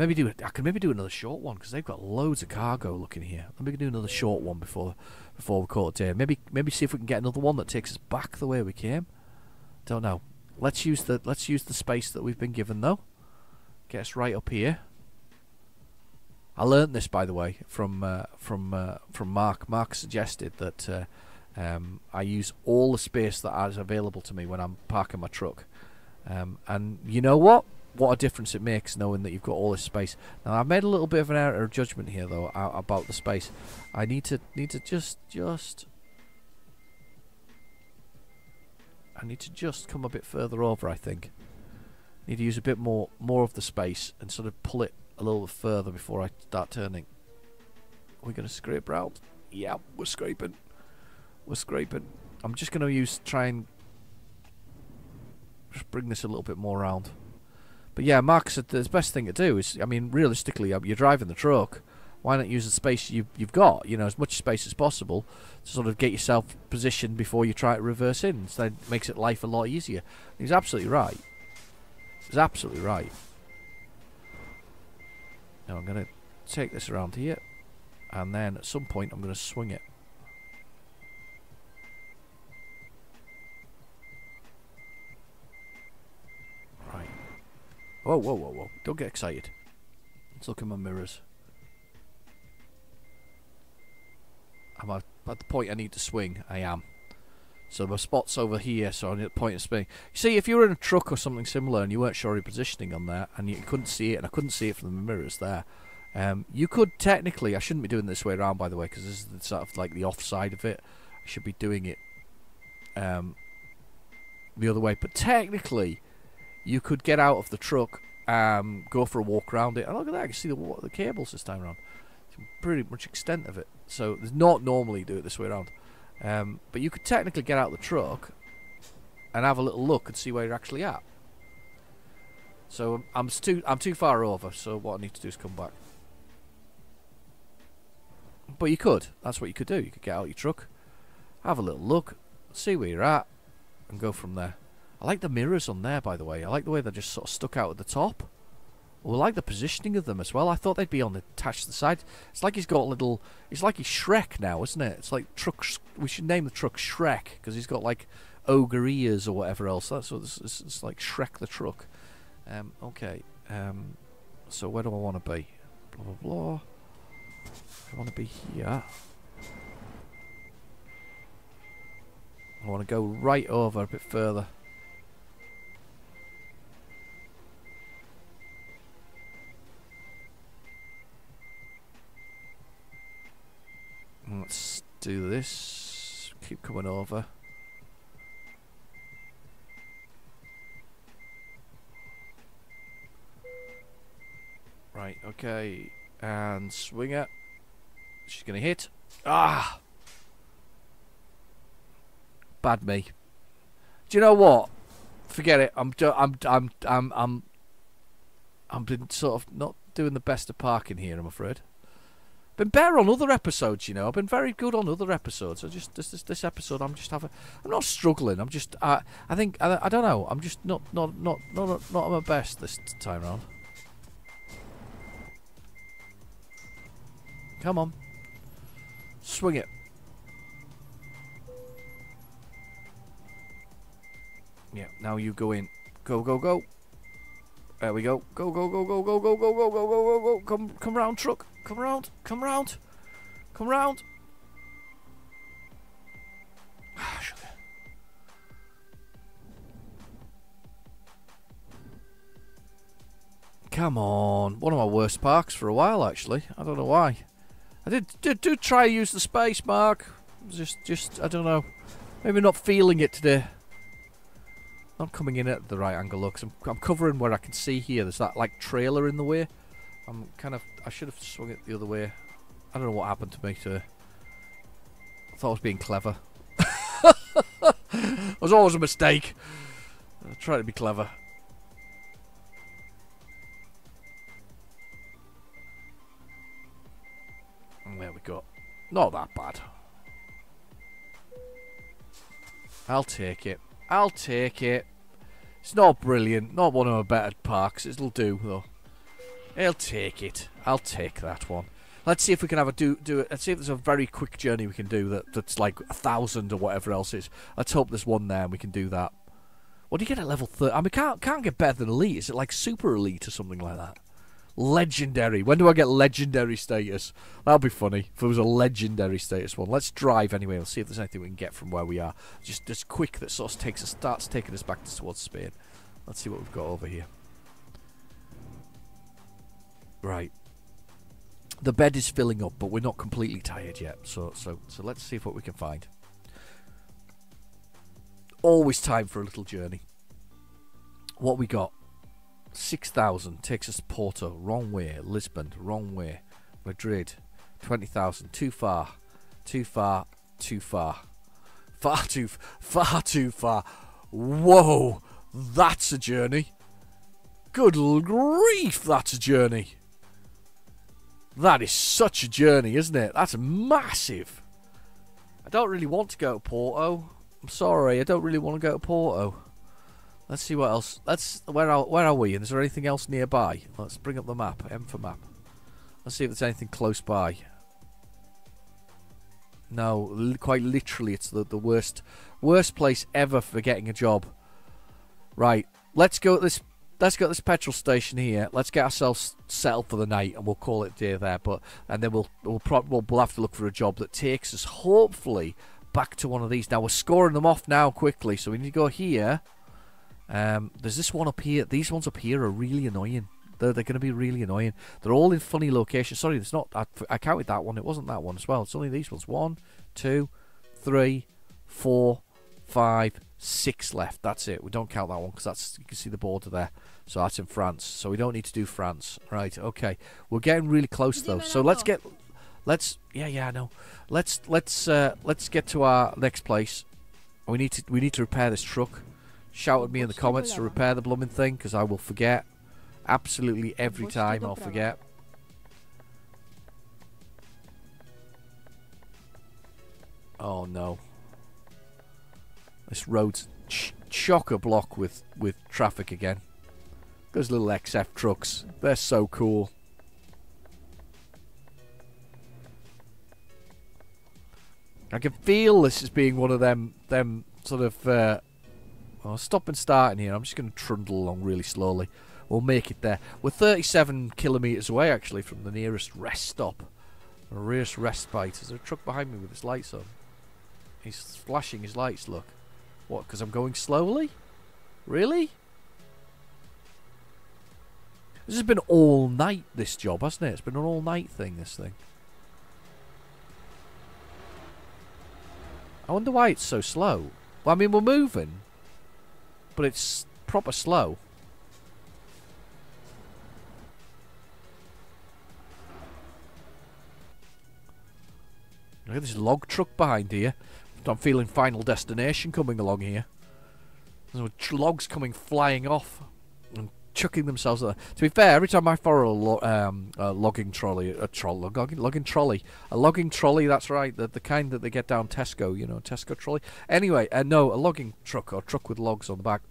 Maybe do. I can maybe do another short one because they've got loads of cargo looking here. Let me do another short one before before we call it day. Maybe maybe see if we can get another one that takes us back the way we came. Don't know. Let's use the let's use the space that we've been given though. Get us right up here. I learned this by the way from uh, from uh, from Mark. Mark suggested that uh, um, I use all the space that is available to me when I'm parking my truck. Um, and you know what? What a difference it makes knowing that you've got all this space. Now I've made a little bit of an error of judgment here though about the space. I need to need to just just I need to just come a bit further over I think. Need to use a bit more more of the space and sort of pull it a little bit further before I start turning. We're we gonna scrape round? Yeah, we're scraping. We're scraping. I'm just gonna use try and just bring this a little bit more round. But yeah, Mark said the best thing to do is, I mean, realistically, um, you're driving the truck. Why not use the space you, you've got, you know, as much space as possible to sort of get yourself positioned before you try to reverse in. So that makes it life a lot easier. He's absolutely right. He's absolutely right. Now I'm going to take this around here. And then at some point I'm going to swing it. Whoa, whoa, whoa, whoa. Don't get excited. Let's look at my mirrors. Am I at the point I need to swing? I am. So my spot's over here, so I'm at the point of swing. You see, if you were in a truck or something similar and you weren't sure your positioning on there, and you couldn't see it, and I couldn't see it from the mirrors there, um, you could technically, I shouldn't be doing this way around, by the way, because this is the, sort of like the off side of it. I should be doing it um, the other way. But technically, you could get out of the truck, um, go for a walk around it, and look at that, can see the, water, the cables this time around. Pretty much extent of it. So there's not normally do it this way around. Um, but you could technically get out the truck and have a little look and see where you're actually at. So I'm, I'm too I'm too far over. So what I need to do is come back. But you could. That's what you could do. You could get out your truck, have a little look, see where you're at, and go from there. I like the mirrors on there, by the way. I like the way they're just sort of stuck out at the top. I like the positioning of them as well. I thought they'd be on the attached to the side. It's like he's got a little. It's like he's Shrek now, isn't it? It's like truck. We should name the truck Shrek because he's got like ogre ears or whatever else. That's what it's, it's, it's like Shrek the truck. Um, okay. Um, so where do I want to be? Blah blah blah. I want to be here. I want to go right over a bit further. Let's do this. Keep coming over. Right, okay. And swing it. She's going to hit. Ah! Bad me. Do you know what? Forget it. I'm I'm I'm I'm I'm I'm sort of not doing the best of parking here, I'm afraid. Been better on other episodes, you know. I've been very good on other episodes. I just this this, this episode, I'm just having. I'm not struggling. I'm just. Uh, I think I, I don't know. I'm just not not not not not at my best this time around. Come on. Swing it. Yeah, now you go in. Go, go, go. There we go. Go, go, go, go, go, go, go, go, go, go, go, go. Come, come round, truck. Come round. Come round. Come round. Ah, sugar. Come on. One of my worst parks for a while, actually. I don't know why. I did, did, do try use the space, Mark. Just, just, I don't know. Maybe not feeling it today. Not coming in at the right angle, look. I'm, I'm covering where I can see here. There's that, like, trailer in the way. I'm kind of... I should have swung it the other way. I don't know what happened to me to... I thought I was being clever. it was always a mistake. I try to be clever. And there we go. Not that bad. I'll take it. I'll take it. It's not brilliant. Not one of my better parks. It'll do, though. I'll take it. I'll take that one. Let's see if we can have a do do it. Let's see if there's a very quick journey we can do that that's like a thousand or whatever else is. Let's hope there's one there and we can do that. What do you get at level 30? I mean, can't can't get better than elite. Is it like super elite or something like that? Legendary. When do I get legendary status? That'll be funny if it was a legendary status one. Let's drive anyway. We'll see if there's anything we can get from where we are. Just just quick that sort of takes us starts taking us back towards Spain. Let's see what we've got over here. Right. The bed is filling up, but we're not completely tired yet. So so so let's see what we can find. Always time for a little journey. What we got? 6,000 takes us to Porto, wrong way. Lisbon, wrong way. Madrid, 20,000, too far. Too far, too far. Far too, far too far. Whoa, that's a journey. Good grief, that's a journey. That is such a journey, isn't it? That's massive. I don't really want to go to Porto. I'm sorry, I don't really want to go to Porto. Let's see what else. Let's. Where are where are we? And is there anything else nearby? Let's bring up the map. M for map. Let's see if there's anything close by. No, quite literally, it's the the worst worst place ever for getting a job. Right. Let's go at this. Let's go at this petrol station here. Let's get ourselves settled for the night, and we'll call it day there. But and then we'll we'll pro- we'll, we'll have to look for a job that takes us hopefully back to one of these. Now we're scoring them off now quickly, so we need to go here. Um, there's this one up here. These ones up here are really annoying. They're, they're going to be really annoying. They're all in funny locations. Sorry, it's not. I, I counted that one. It wasn't that one as well. It's only these ones. One, two, three, four, five, six left. That's it. We don't count that one because that's you can see the border there. So that's in France. So we don't need to do France. Right. Okay. We're getting really close though. So let's get. Let's. Yeah. Yeah. I know. Let's let's uh, let's get to our next place. We need to we need to repair this truck. Shout at me in the comments to repair the blooming thing because I will forget. Absolutely every time I'll forget. Oh no. This road's ch- chock a block with, with traffic again. Those little XF trucks, they're so cool. I can feel this as being one of them them sort of uh, well, stop and start in here. I'm just going to trundle along really slowly. We'll make it there. We're 37 kilometres away, actually, from the nearest rest stop. The nearest respite. Is there a truck behind me with his lights on? He's flashing his lights, look. What, because I'm going slowly? Really? This has been all night, this job, hasn't it? It's been an all night thing, this thing. I wonder why it's so slow. Well, I mean, we're moving, but it's proper slow. Look at this log truck behind here. I'm feeling Final Destination coming along here. There's logs coming flying off and chucking themselves. At to be fair, every time I follow a, lo- um, a logging trolley, a troll, logging, logging trolley, a logging trolley. That's right, the the kind that they get down Tesco. You know, Tesco trolley. Anyway, uh, no, a logging truck or truck with logs on the back.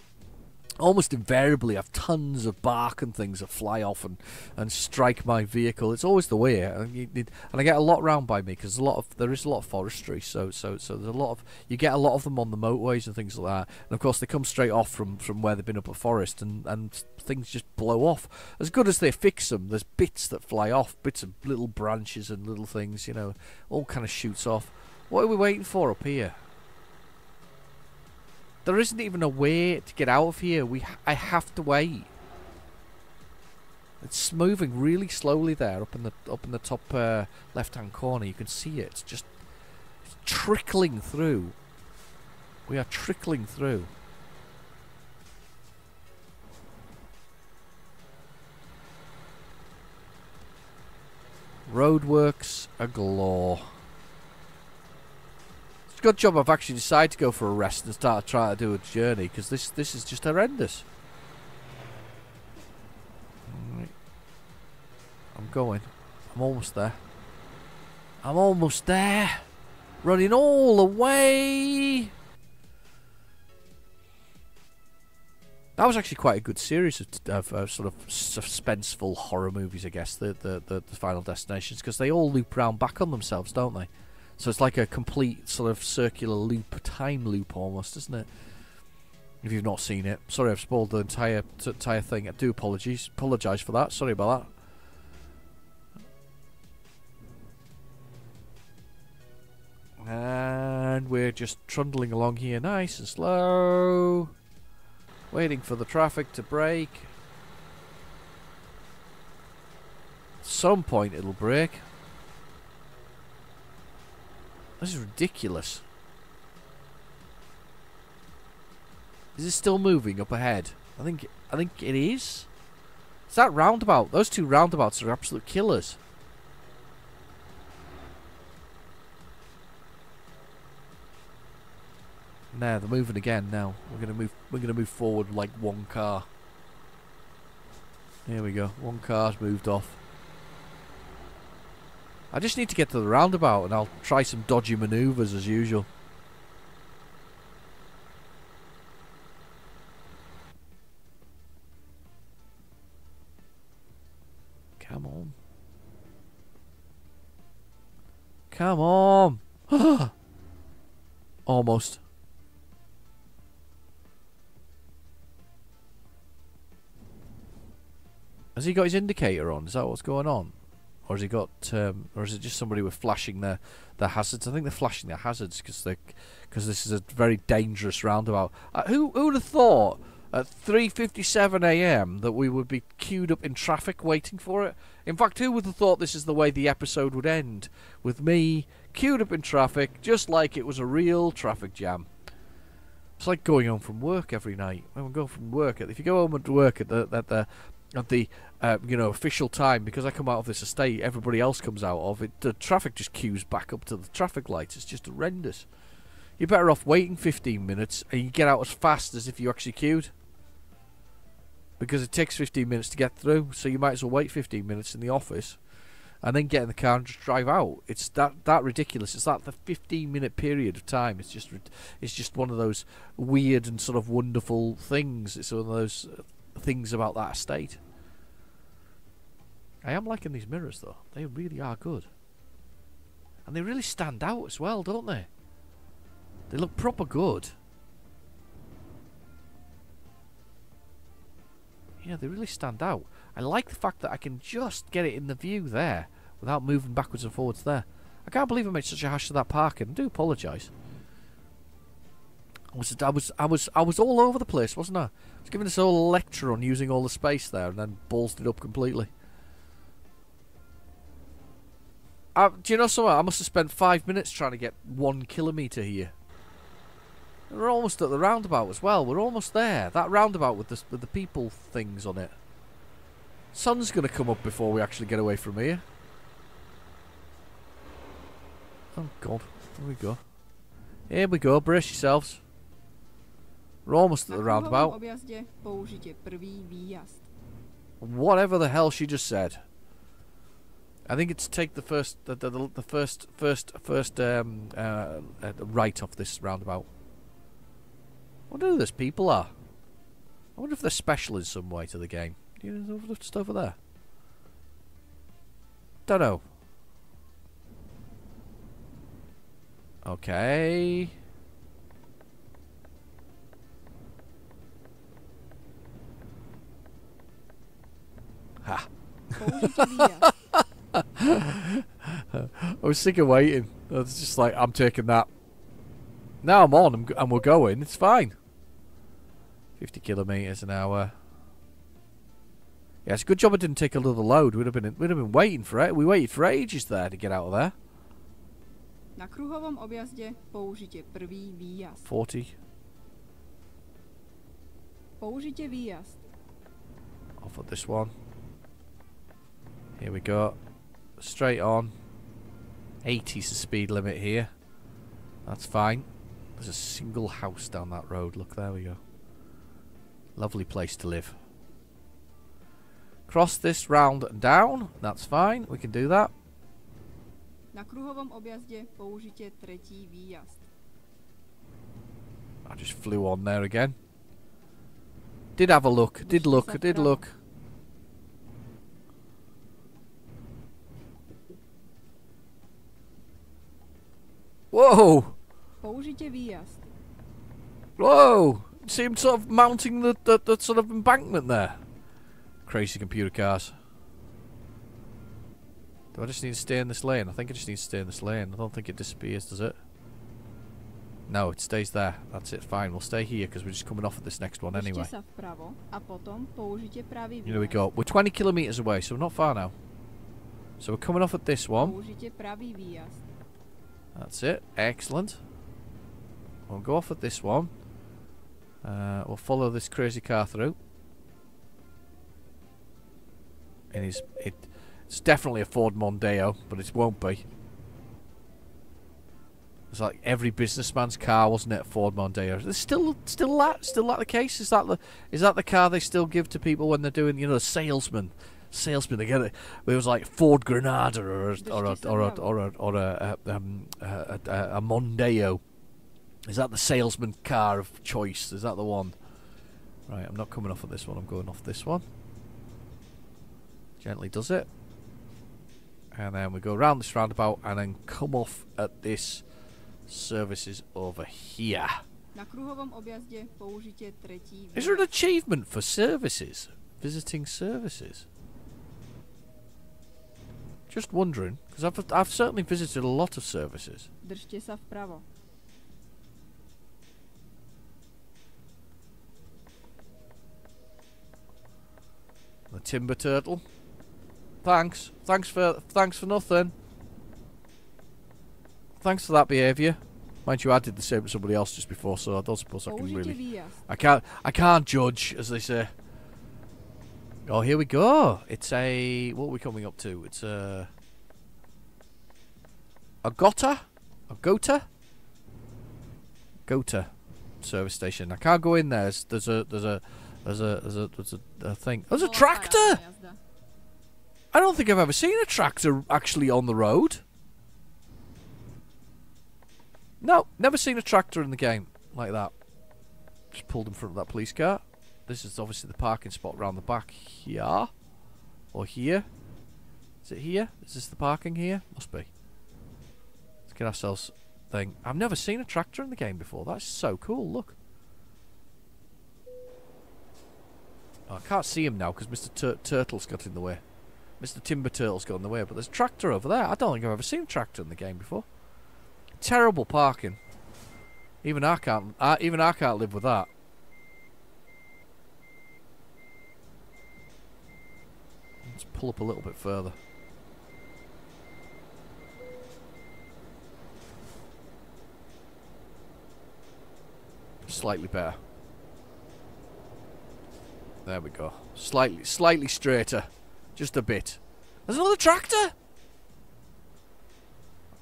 Almost invariably, have tons of bark and things that fly off and, and strike my vehicle. It's always the way, eh? and, and I get a lot round by me because a lot of there is a lot of forestry. So so so there's a lot of you get a lot of them on the motorways and things like that. And of course, they come straight off from, from where they've been up a forest, and and things just blow off. As good as they fix them, there's bits that fly off, bits of little branches and little things. You know, all kind of shoots off. What are we waiting for up here? There isn't even a way to get out of here. We, I have to wait. It's moving really slowly there, up in the up in the top uh, left-hand corner. You can see it. It's just it's trickling through. We are trickling through. Roadworks galore. Good job I've actually decided to go for a rest and start trying to do a journey because this this is just horrendous. Right. I'm going. I'm almost there. I'm almost there. Running all the way. That was actually quite a good series of, of sort of suspenseful horror movies, I guess. The the the, the Final Destinations because they all loop round back on themselves, don't they? So it's like a complete sort of circular loop, time loop almost, isn't it? If you've not seen it, sorry I've spoiled the entire entire thing. I do apologies, apologise for that. Sorry about that. And we're just trundling along here, nice and slow, waiting for the traffic to break. At some point it'll break. This is ridiculous. Is it still moving up ahead? I think I think it is. Is that roundabout? Those two roundabouts are absolute killers. Now they're moving again. Now we're gonna move. We're gonna move forward like one car. Here we go. One car's moved off. I just need to get to the roundabout and I'll try some dodgy manoeuvres as usual. Come on. Come on. Almost. Has he got his indicator on? Is that what's going on? Or has he got, um, or is it just somebody with flashing their their hazards? I think they're flashing their hazards because they because this is a very dangerous roundabout. Uh, who who would have thought at 3:57 a.m. that we would be queued up in traffic waiting for it? In fact, who would have thought this is the way the episode would end with me queued up in traffic, just like it was a real traffic jam? It's like going home from work every night. When we go from work, if you go home to work at the at the at the uh, you know official time because I come out of this estate, everybody else comes out of it. The traffic just queues back up to the traffic lights. It's just horrendous. You're better off waiting 15 minutes and you get out as fast as if you actually queued. Because it takes 15 minutes to get through, so you might as well wait 15 minutes in the office and then get in the car and just drive out. It's that that ridiculous. It's that the 15 minute period of time. It's just it's just one of those weird and sort of wonderful things. It's one of those things about that estate. I am liking these mirrors though. They really are good. And they really stand out as well, don't they? They look proper good. Yeah, they really stand out. I like the fact that I can just get it in the view there without moving backwards and forwards there. I can't believe I made such a hash of that parking. I do apologise. I was, I was, I was, I was all over the place, wasn't I? I was giving this whole lecture on using all the space there, and then ballsed it up completely. Uh, do you know something? I must have spent five minutes trying to get one kilometre here. We're almost at the roundabout as well. We're almost there. That roundabout with the with the people things on it. Sun's gonna come up before we actually get away from here. Oh god, here we go. Here we go. Brace yourselves. We're almost at the roundabout. Whatever the hell she just said. I think it's take the first, the, the, the first, first, first um, uh, uh, right off this roundabout. I wonder who those people are. I wonder if they're special in some way to the game. You know just over there? Don't know. Okay. I was sick of waiting. I was just like, I'm taking that. Now I'm on and we're going. It's fine. 50 kilometres an hour. Yeah, it's a good job I didn't take another load. We'd have been we'd have been waiting for it. We waited for ages there to get out of there. Na kruhovom prvý výjazd. 40. Použitě výjazd. Off at this one. Here we go straight on. 80's the speed limit here. That's fine. There's a single house down that road. Look, there we go. Lovely place to live. Cross this round and down. That's fine. We can do that. Na kruhovom použijte tretí výjazd. I just flew on there again. Did have a look. Did look. Did look. Whoa! Použijte výjazd. Whoa! Seemed sort of mounting the, the, the sort of embankment there. Crazy computer cars. Do I just need to stay in this lane? I think I just need to stay in this lane. I don't think it disappears, does it? No, it stays there. That's it. Fine. We'll stay here because we're just coming off of this next one anyway. sa vpravo a potom použijte pravý výjazd. Here we go. We're 20 kilometres away, so we're not far now. So we're coming off at this one. That's it. Excellent. We'll go off at this one. Uh, we'll follow this crazy car through. And it's, it, it's definitely a Ford Mondeo, but it won't be. It's like every businessman's car, wasn't it? Ford Mondeo. Is still, still that, still that the case? Is that the, is that the car they still give to people when they're doing, you know, the salesman, salesman? Get it. Was like Ford Granada or a, or a, or a, or a, or a, a, um, a, a, a Mondeo. Is that the salesman car of choice? Is that the one? Right, I'm not coming off of this one. I'm going off this one. Gently does it. And then we go around this roundabout and then come off at this services over here. Na kruhovom objazde použijte tretí Is there an achievement for services? Visiting services? Just wondering, because I've, I've certainly visited a lot of services. Držte sa vpravo. The timber turtle. Thanks. Thanks for thanks for nothing. Thanks for that behaviour. Mind you, I did the same to somebody else just before, so I don't suppose I can really. I can't. I can't judge, as they say. Oh, here we go. It's a. What are we coming up to? It's a. A Gota? A Gota? Gota service station. I can't go in there. There's, there's a. There's a. There's a. There's a. There's a, a thing. Oh, there's a tractor. I don't think I've ever seen a tractor actually on the road. No, never seen a tractor in the game like that. Just pulled in front of that police car. This is obviously the parking spot round the back here. Or here. Is it here? Is this the parking here? Must be. Let's get ourselves thing. I've never seen a tractor in the game before. That's so cool. Look. Oh, I can't see him now because Mr. Tur- Turtle's got in the way. Mr. Timber Turtle's got in the way, but there's a tractor over there. I don't think I've ever seen a tractor in the game before. Terrible parking. Even I can't. Even I can't live with that. Let's pull up a little bit further. Slightly better. There we go. Slightly, slightly straighter. Just a bit. There's another tractor!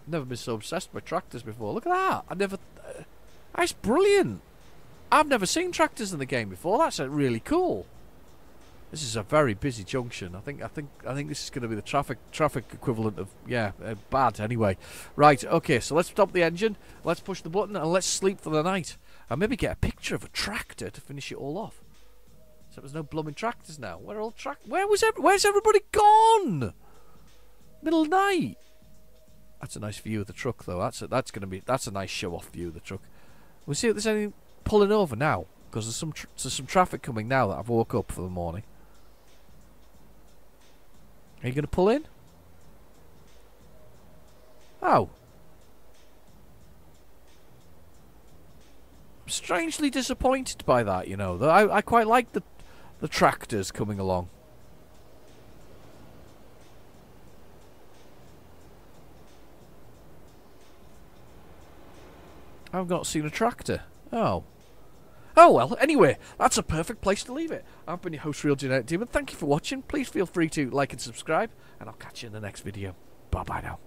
Never been so obsessed with tractors before. Look at that! I never... Uh, that's brilliant! I've never seen tractors in the game before. That's uh, really cool. This is a very busy junction. I think I think I think this is going to be the traffic traffic equivalent of yeah, uh, bad anyway. Right, okay. So let's stop the engine. Let's push the button and let's sleep for the night. And maybe get a picture of a tractor to finish it all off. So there's no blooming tractors now. Where all track? Where was ev- Where's everybody gone? Middle night. That's a nice view of the truck, though. That's a, that's gonna be that's a nice show off view of the truck. We'll see if there's any pulling over now because there's some there's some traffic coming now that I've woke up for the morning. Are you gonna pull in? Oh. I'm strangely disappointed by that, you know. I, I quite like the the tractors coming along. I've not seen a tractor. Oh. Oh well, anyway, that's a perfect place to leave it. I've been your host, Real Generic Demon. Thank you for watching. Please feel free to like and subscribe, and I'll catch you in the next video. Bye bye now.